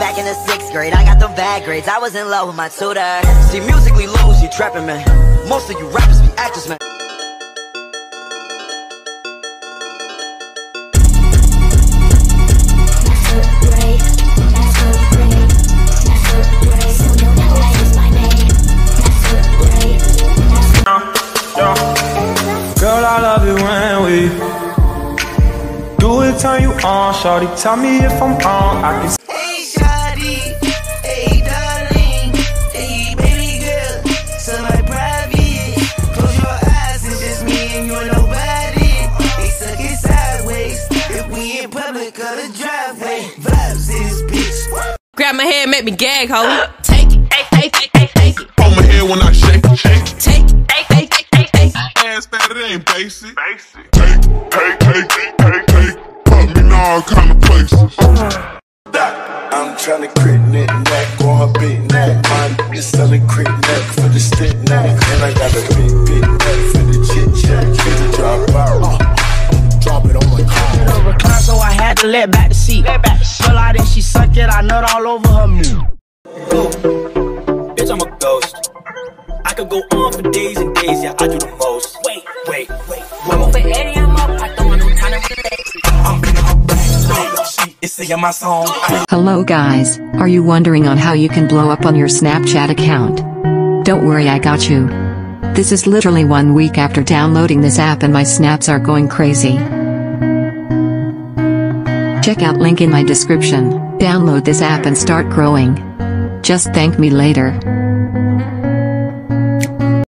back in the sixth grade, I got them bad grades. I was in love with my tutor. See, musically lose, you trapping, man. Most of you rappers be actors, man. Girl, I love it when we do it, turn you on. Shorty, tell me if I'm on. I can we in public or the driveway. Vibes in this bitch. Grab my head, make me gag, ho. Take it, take it, take it, take it, on my head when I shake it, shake it. take it, take it, take it, take it. Ass that it ain't basic. Basic. Take, take, take, take, take. Put me in all kind of places. I'm tryna crit knit neck on big neck. My nigga selling crit neck so I had to let back the seat. Pull out and she suck it, I nut all over her meat. Bitch, I'm a ghost. I could go on for days and days, yeah, I do the most. Wait, wait, wait. I'm over Eddie, I'm up, I don't want no time to relax. I'm in her back, she singing my song. Hello guys, are you wondering on how you can blow up on your Snapchat account? Don't worry I got you. This is literally one week after downloading this app and my snaps are going crazy. Check out link in my description, download this app and start growing. Just thank me later.